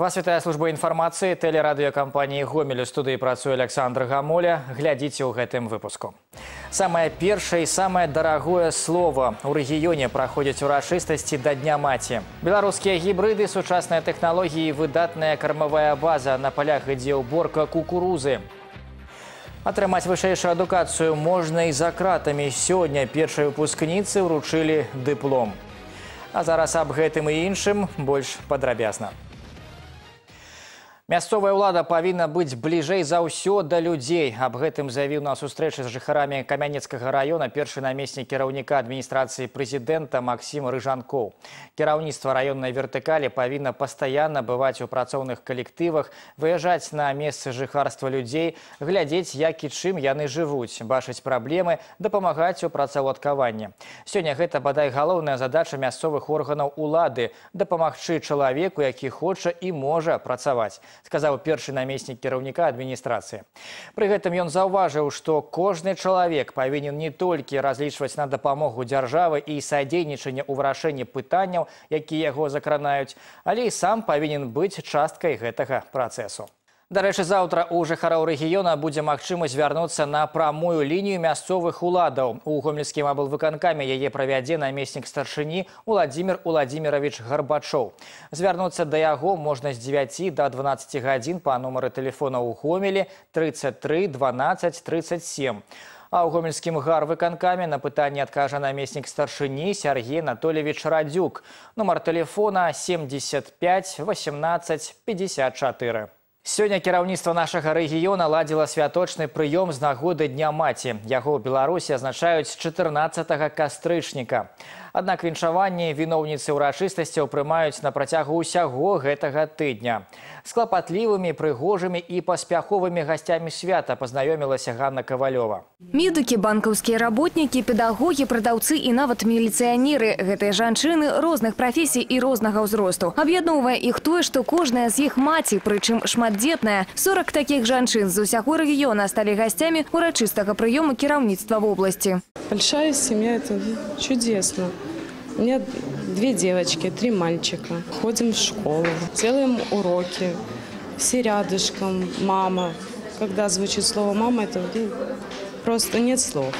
Вас вітае служба інфармацыі тэлерадыёкампаніі гомель у студыі працуе Александр Гамоля. Глядзіце ў гэтым выпуску. Самае першае і самае дарагое слово у рэгіёне праходзяць урачыстасці да дня маці. Беларускія гібрыды, сучасныя тэхналогіі, выдатная кармавая база на палях ідзе ўборка кукурузы. Атрымаць вышэйшую адукацыю можна і за кратамі. Сёння першай выпускніцы ўручылі дыплом. А зараз аб гэтым і іншым больш падрабязна. Мясцовая ўлада павінна быць бліжэй за ўсё да людзей. Аб гэтым заявіў на сустрэчы з жыхарамі камянецкага раёна першы намеснік кіраўніка адміністрацыі прэзідэнта Максім Рыжанкоў. Кіраўніцтва раённай вертыкалі павінна пастаянна бываць у працоўных калектывах, выязджаць на месцы жыхарства людзей, глядзець, як і чым яны жывуць, бачыць праблемы, дапамагаць у працаўладкаванні. Сёння гэта бадай галоўная задача мясцовых органаў улады дапамагчы чалавеку, які хоча і можа працаваць сказаў першы намеснік кіраўніка адміністрацыі. Пры гэтым ён заўважыў, што кожны чалавек павінен не толькі разлічваць на дапамогу дзяржавы і садзейнічання ў вырашэнні пытанняў, якія яго закранаюць, але і сам павінен быць часткай гэтага працэсу. Дарэчы, заўтра ў жыхароў рэгіёна будзе магчыма звярнуцца на прамую лінію мясцовых уладаў. У гомельскім аблвыканкаме яе правядзе намеснік старшыні Уладзімир Уладзімірович Гарбачоў. Звярнуцца да яго можна з 9 до 12 гадзін па нумары тэлефона ў гомелі 33 12 37. А ў гомельскім гарвыканкаме на пытанне адкажа намеснік старшыні Сергей Анатольевич Радзюк. Нумар тэлефона 75 18 54. Сёння кіраўніцтва нашага рэгіёна ладзіла святочны прыём з нагоды дня маці. Яго ў Беларусі азначаюць 14 кастрычніка. Аднак віншаванні віноўніцы ўрачыстасцяў прымаюць на працягу ўсяго гэтага тыдня. З клапатлівымі, прыгожымі і паспяховымі гасцямі свята пазнаёмілася Ганна Кавалёва. Медыкі, банкаўскія работнікі, педагогі, прадаўцы і нават міліцыянеры. Гэтыя жанчыны розных прафесій і рознага ўзросту. Аб'ядноўвае іх тое, што кожная з іх маці, прычым шматдзетная. 40 такіх жанчын з усяго рэгіёна сталі гасцямі урачыстага прыёму кіраўніцтва вобласці. Большая семья – это чудесно. У меня две девочки, три мальчика. Ходим в школу, делаем уроки. Все рядышком, мама. Когда звучит слово «мама», это ну, просто нет слов.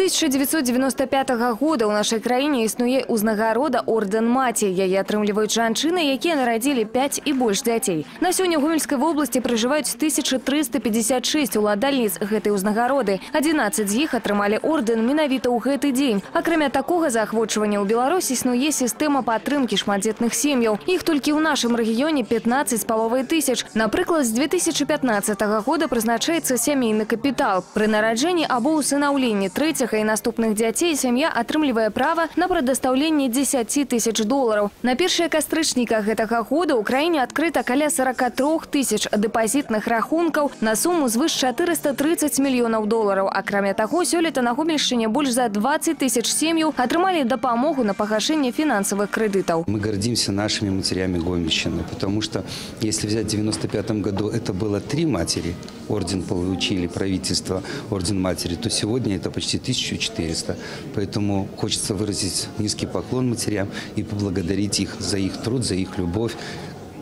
1995 года ў нашай краіне існуе ўзнагарода ордэн маці. Яе атрымліваюць жанчыны, якія нарадзілі 5 і больш дзяцей. На сёння ў гомельскай вобласці пражываюць 1356 уладальніц гэтай узнагароды. 11 з іх атрымалі ордэн менавіта ў гэты дзень. Акрамя такога заахвочвання ў Беларусі існуе сістэма падтрымкі шматдзетных сем'яў. Іх толькі ў нашым рэгіёне 15 з паловай тысяч. Напрыклад, з 2015 года прызначаецца сямейны капітал. Пры нараджэнні або ўсынаўленні трэцяга трэцяга і наступных дзяцей сям'я атрымлівае права на прадастаўленне 10 тысяч долараў. На першыя кастрычніка гэтага года ў краіне адкрыта каля 43 тысяч дэпазітных рахункаў на суму звыш 430 мільёнаў долараў. Акрамя таго, сёлета на Гомельшчыне больш за 20 тысяч сем'яў атрымалі дапамогу на пагашэнне фінансавых крэдытаў. Мы гордимся нашими матерями Гомельщины, потому что если взять в 95 году это было три матери, орден получили правительство, орден матери, то сегодня это почти 1400. Поэтому хочется выразить низкий поклон матерям и поблагодарить их за их труд, за их любовь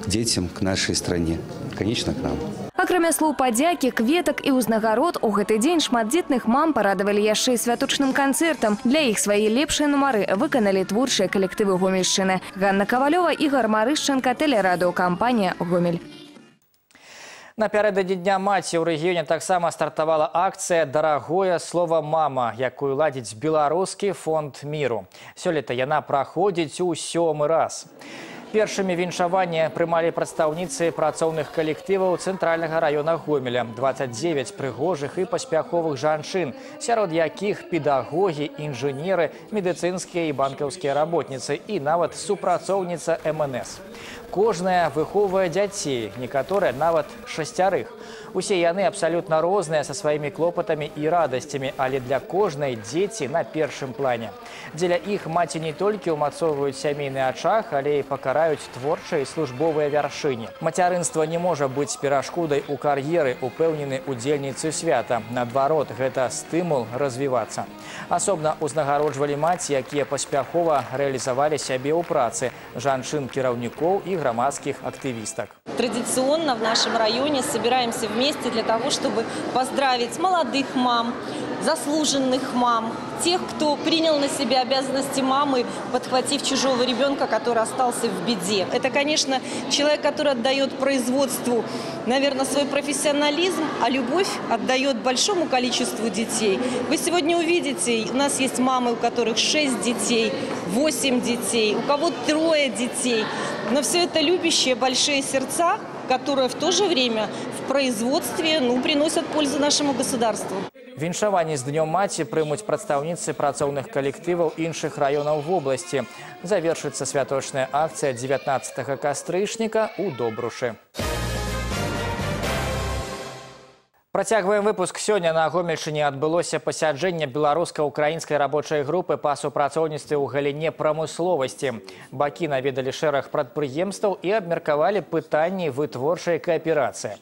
к детям, к нашей стране, конечно, к нам. Акрамя слоў падзякі, кветак і ўзнагарод у гэты дзень шматдзетных мам парадавалі яшчэ і святочным канцэртам. Для іх свае лепшыя нумары выканалі творчыя калектывы Гомельшчыны. Ганна Кавалёва, Ігор Марышченко, тэлерадыёкампанія «Гомель». Напярэдадні дня маці ў рэгіёне таксама стартавала акцыя дарагое слова мама, якую ладзіць беларускі фонд міру. Сёлета яна праходзіць у сёмы раз. Першымі віншаванне прымалі прадстаўніцы працоўных калектываў цэнтральнага раёна гомеля 29 прыгожых і паспяховых жанчын, сярод якіх педагогі, інжынеры, медыцынскія і банкаўскія работніцы і нават супрацоўніца МНС. Кожная выхоўвае дзяцей, некаторыя нават шасцярых. Усе яны абсалютна розныя са сваімі клопатамі і радасцямі, але для кожнай дзеці на першым плане. Дзеля іх маці не толькі ўмацоўваюць сямейны ачах, але і пакараюць творчыя і службовыя вяршыні. Мацярынства не можа быць перашкодай у кар'еры, упэўнены удзельніцы свята. Наадварот, гэта стымул развівацца. Асобна ўзнагароджвалі маці, якія паспяхова рэалізавалі сябе ў працы, жанчын кіраўнікоў і громадских активисток. Традиционно в нашем районе собираемся вместе для того, чтобы поздравить молодых мам, заслуженных мам, тех, кто принял на себя обязанности мамы, подхватив чужого ребенка, который остался в беде. Это, конечно, человек, который отдает производству, наверное, свой профессионализм, а любовь отдает большому количеству детей. Вы сегодня увидите, у нас есть мамы, у которых 6 детей, 8 детей, у кого трое детей. Но все это любящие большие сердца, которые в то же время в производстве ну, приносят пользу нашему государству. Віншаванне з днём маці прымуць прадстаўніцы працоўных калектываў іншых раёнаў вобласці. Завершыцца святочная акцыя 19 кастрычніка ў добрушы. Працягваем выпуск сёння на гомельчыне адбылося пасяджэнне беларуска-украінскай рабочай групы па супрацоўніцтве ў галіне прамысловасці. Бакі наведалі шэраг прадпрыемстваў і абмеркавалі пытанні вытворчай кааперацыі.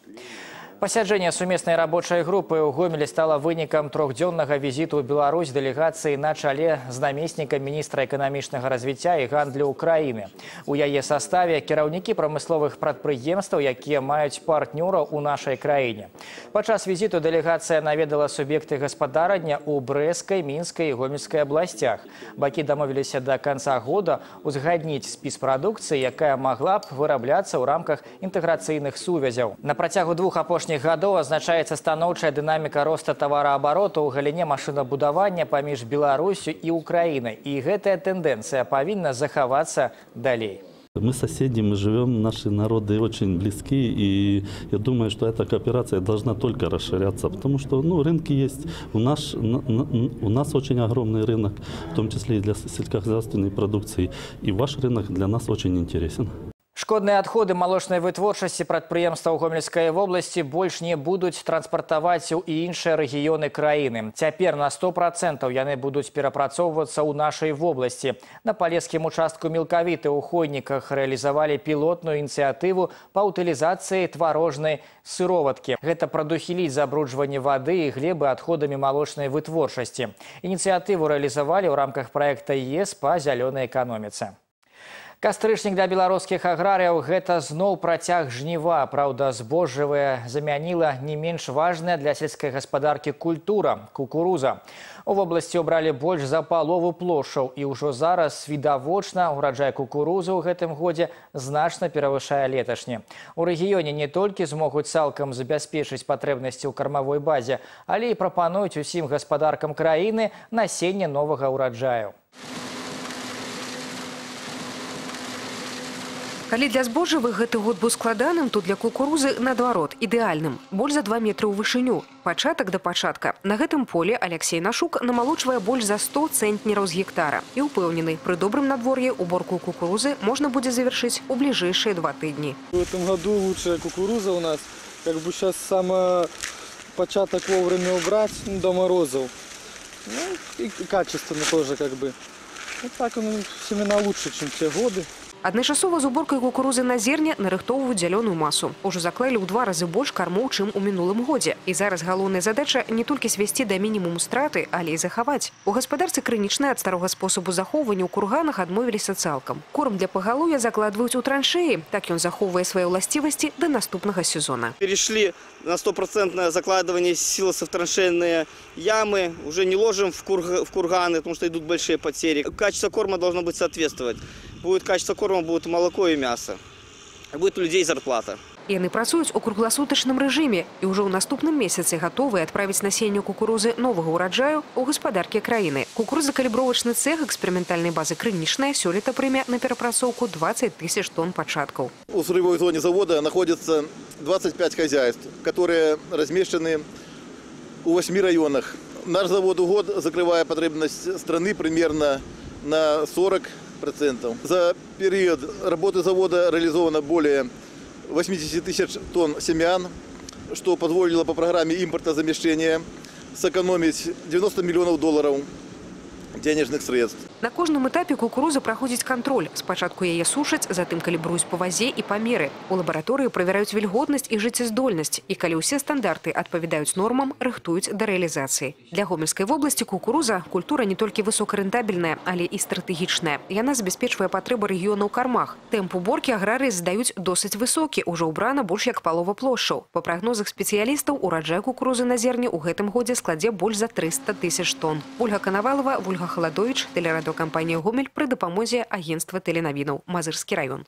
Пасяджэнне сумеснай рабочай групы ў гомелі стала вынікам трохдзённага візіту ў Беларусь дэлегацыі на чале з намеснікам міністра эканамічнага развіцця і гандлю ўкраіны. У яе саставе кіраўнікі прамысловых прадпрыемстваў, якія маюць партнёраў у нашай краіне. Падчас візіту дэлегацыя наведала суб'екты гаспадарання ў брэскай, мінскай і гомельскай абласцях. Бакі дамовіліся да канца года узгадніць спіс прадукцыі, якая магла б вырабляцца ў рамках інтэграцыйных сувязяў. На працягу двух апошніх апошніх гадоў азначаецца станоўчая дынаміка роста тавараабароту ў галіне машынабудавання паміж Беларусю і Украінай. І гэтая тэндэнцыя павінна захавацца далей. Мы соседи, мы живем, наши народы очень близки, и я думаю, что эта кооперация должна только расширяться, потому что ну, рынки есть. У нас, у нас очень огромный рынок, в том числе и для сельскохозяйственной продукции, и ваш рынок для нас очень интересен. Шкодныя адходы малочнай вытворчасці прадпрыемстваў гомельскай вобласці больш не будуць транспартаваць у і іншыя рэгіёны краіны. Цяпер на 100 процентаў яны будуць перапрацоўвацца ў нашай вобласці. На палескім участку мелкавіты ў хойніках рэалізавалі пілотную ініцыятыву па утылізацыі тварожнай сыроваткі. Гэта прадухіліць забруджванне вады і глебы адходамі малочнай вытворчасці. Ініцыятыву рэалізавалі ў рамках праекта ЕС па зялёнай эканоміцы. Кастрычнік для беларускіх аграрыяў гэта зноў працяг жніва. Праўда, збожжавая замяніла не менш важная для сельскай гаспадаркі культура кукуруза. У вобласці ўбралі больш за палову плошаў і ўжо зараз відавочна ураджай кукурузы ў гэтым годзе значна перавышае леташні. У рэгіёне не толькі змогуць цалкам забяспечыць патрэбнасці ў кармавой базе, але і прапануюць усім гаспадаркам краіны насенне новага ўраджаю. Калі для збожжавых гэты год быў складаным, то для кукурузы наадварот ідэальным. Больш за два метры ў вышыню. Пачатак да пачатка. На гэтым поле Алексей Нашук намалочвае больш за 100 цэнтнераў з гектара. І ўпэўнены, пры добрым надвор'і уборку кукурузы можна будзе завершыць у бліжэйшыя два тыдні. В этом году лучшая кукуруза у нас. Как бы сейчас самое початок вовремя убрать ну, до морозов. Ну и качественно тоже как бы. Вот так он семена лучше, чем те годы. Адначасова з уборкай кукурузы на зерне нарыхтоўваюць зялёную масу. Ужо заклалі ў два разы больш кармоў, чым у мінулым годзе. І зараз галоўная задача не толькі свесці да мінімуму страты, але і захаваць. У гаспадарцы крынічныя ад старога спосабу захоўвання ў курганах адмовіліся цалкам. Корм для пагалоўя закладваюць у траншеі. Так ён захоўвае свае ўласцівасці да наступнага сезона. Перешли на стопроцентное закладывание силосов в траншейные ямы. Уже не ложим в, кург, в курганы, потому что идут большие потери. Качество корма должно быть соответствовать будет качество корма, будет молоко и мясо. Будет у людей зарплата. Яны працуюць у кругласутачным рэжыме і ўжо ў наступным месяцы гатовыя адправіць насенню кукурузы новага ўраджаю ў гаспадаркі краіны. Кукурузакалібровачны цех эксперыментальнай базы крынічная сёлета прымя на перапрацоўку 20 тысяч тонн пачаткаў. У сырьевой зоне завода находится 25 хозяйств, которые размещены у 8 районах. Наш завод в год, закрывая потребность страны примерно на 40 за период работы завода реализовано более 80 тысяч тонн семян, что позволило по программе импортозамещения сэкономить 90 миллионов долларов денежных средств. На кожным этапе кукуруза праходзіць кантроль. Спачатку яе сушаць, затым калібруюць па вазе і памеры. У лабараторыі правяраюць вільготнасць і жыццяздольнасць. І калі ўсе стандарты адпавядаюць нормам, рыхтуюць да рэалізацыі. Для гомельскай вобласці кукуруза культура не толькі высокарэнтабельная, але і стратэгічная. Яна забяспечвае патрэбы рэгіёна ў кармах. Тэмп уборкі аграрыі здаюць досыць высокі, ужо ўбрана больш як палова плошчаў. Па прагнозах спецыялістаў ураджай кукурузы на зерне ў гэтым годзе складзе больш за 300 тысяч тонн. Ольга Канавалова, Ольга Халадович, тэлерадыокампанія Гомель пры дапамозе агенства тэленавінаў Мазырскі раён.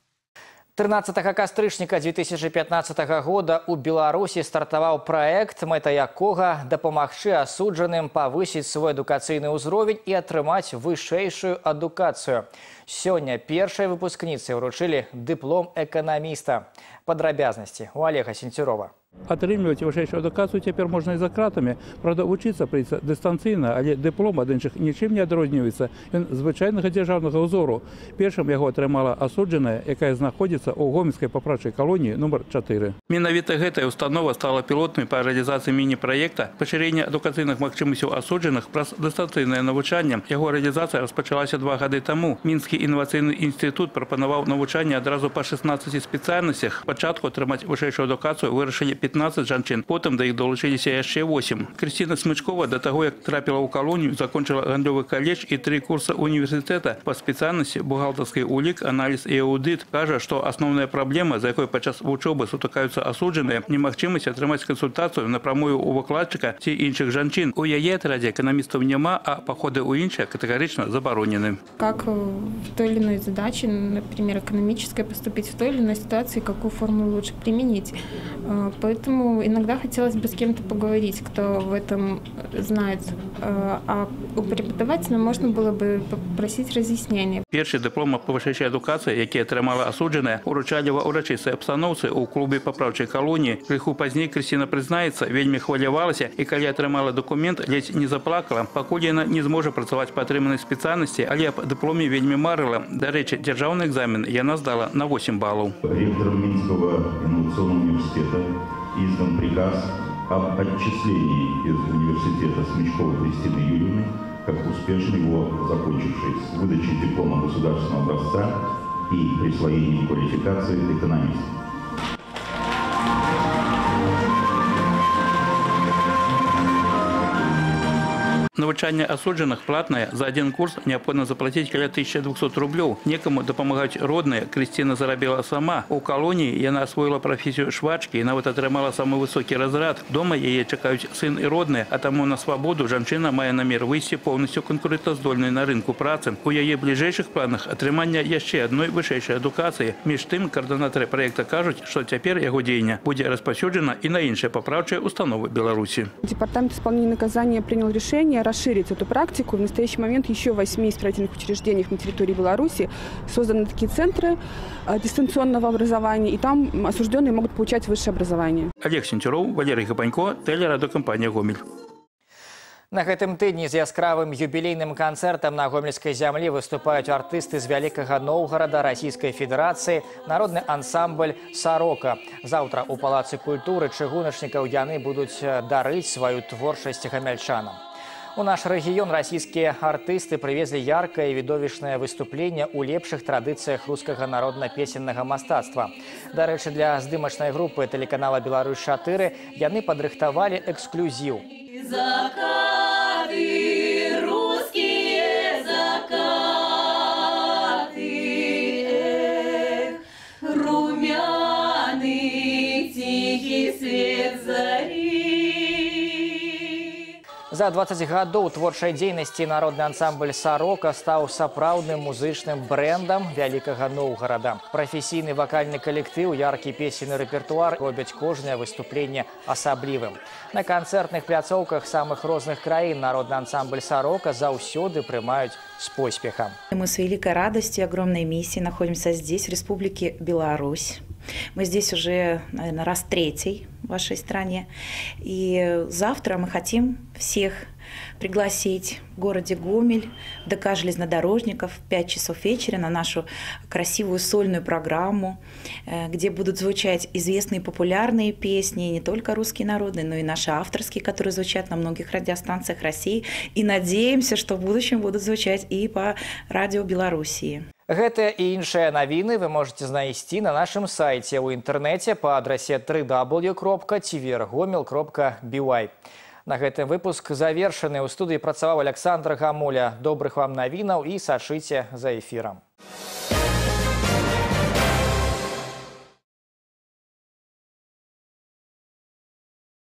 13 кастрычніка 2015 года у Беларусі стартаваў праект, мэта якога дапамагчы асуджаным павысіць свой адукацыйны ўзровень і атрымаць вышэйшую адукацыю. Сёння першай выпускніцы ўручылі дыплом эканаміста. Падрабязнасці у Олега Сенцюрова. Атрымліваць вышэйшую адукацыю цяпер можна і за кратамі. Правда, вучыцца прыйдзецца дыстанцыйна, але дыплом ад іншых нічым не адрозніваецца. Ён звычайнага дзяржаўнага ўзору. Першым яго атрымала асуджаная, якая знаходзіцца ў гомельскай папрачай калоніі нумар 4. Менавіта гэтая установа стала пілотнай па рэалізацыі міні-праекта пашырення адукацыйных магчымасцяў асуджаных праз дыстанцыйнае навучанне. Яго рэалізацыя распачалася два гады таму. Мінскі інавацыйны інстытут прапанаваў навучанне адразу па 16 спецыяльнасцях. Пачатку атрымаць вышэйшую адукацыю вырашылі 15 жанчын. Потым да іх долучыліся яшчэ 8. Крысціна Смычкова да таго, як трапіла ў калонію, закончыла гандлёвы каледж і тры курсы універсітэта па спецыяльнасці бухгалтарскі улік, аналіз і аўдыт. Кажа, што асноўная праблема, за якой падчас вучобы сутыкаюцца асуджаныя, немагчымасць атрымаць кансультацыю напрамую у выкладчыка ці іншых жанчын. У яе атрадзе эканамістаў няма, а паходы ў іншыя катэгарычна забаронены. Как в той или иной задаче, например, экономической, поступить в той или иной ситуации, какую формулу лучше применить. Поэтому иногда хотелось бы с кем-то поговорить, кто в этом знает. А у преподавателя можно было бы попросить разъяснения. Першы дыплом па вышэйшай адукацыі, які атрымала асуджаная, уручалі ва ўрачыстай абстаноўцы ў клубе папраўчай калоніі. Крыху пазней Крысціна прызнаецца, вельмі хвалявалася і калі атрымала дакумент, ледзь не заплакала. Пакуль яна не зможа працаваць па атрыманай спецыяльнасці, але аб дыпломе вельмі марыла. Дарэчы, дзяржаўны экзамен яна здала на 8 балаў. Ректором Минского инновационного университета издан приказ об отчислении из университета Смычкова Кристины Юрьевны как успешно его закончившей с выдачей диплома государственного образца и присвоением квалификации экономиста. Навучанне асуджаных платнае за один курс неабходна заплаціць каля 1200 рублёў. Некаму дапамагаць родныя Крысціна зарабіла сама. У калоніі яна асвоіла прафесію швачкі і нават атрымала самы высокі разрад. Дома яе чакаюць сын і родныя, а таму на свабоду жанчына мае намер выйсці поўнасцю канкурэнтаздольнай на рынку працы. У яе бліжэйшых планах атрымання яшчэ адной вышэйшай адукацыі. Між тым каардынатары праекта кажуць, што цяпер яго дзеяння будзе распаўсюджана і на іншыя папраўчыя установы Беларусі. Департамент исполнения наказания принял решение расширить эту практику. В настоящий момент еще в восьми исправительных учреждениях на территории Беларуси созданы такие центры дистанционного образования, и там осужденные могут получать высшее образование. Олег Сентюров, Валерий Гапанько, телерадиокомпания «Гомель». На гэтым тыдні з яскравым юбілейным канцэртам на гомельскай зямлі выступаюць артысты з вялікага Ноўгарада Расійскай Федэрацыі, народны ансамбль Сарока. Заўтра ў палацы культуры чыгуначнікаў яны будуць дарыць сваю творчасць гамяльчанам. У наш рэгіён расійскія артысты прывезлі яркае і відовішнае выступленне ў лепшых традыцыях рускага народна-песеннага мастацтва. Дарэчы, для здымачнай групы тэлеканала Беларусь-4 яны падрыхтавалі эксклюзіў. Закаты, За 20 гадоў творчай дзейнасці народны ансамбль сарока стаў сапраўдным музычным брэндам вялікага Ноўгарада. Прафесійны вакальны калектыў, яркі песенны рэпертуар робяць кожнае выступленне асаблівым. На канцэртных пляцоўках самых розных краін народны ансамбль сарока заўсёды прымаюць с поспехом. Мы с великой радостью, огромной миссией находимся здесь, в Республике Беларусь. Мы здесь уже, наверное, раз третий в вашей стране. И завтра мы хотим всех пригласить в городе Гомель ДК железнодорожников в 5 часов вечера на нашу красивую сольную программу, э, где будут звучать известные популярные песни, не только русские народные, но и наши авторские, которые звучат на многих радиостанциях России. И надеемся, что в будущем будут звучать и по радио Белоруссии. Гэтыя і іншыя навіны вы можете знайсці на нашым сайце ў інтэрнэце па адрасе www.tvrgomel.by. На гэтым выпуск завершаны ў студыі працаваў Александр Гамуля. Добрых вам навінаў і сачыце за эфірам.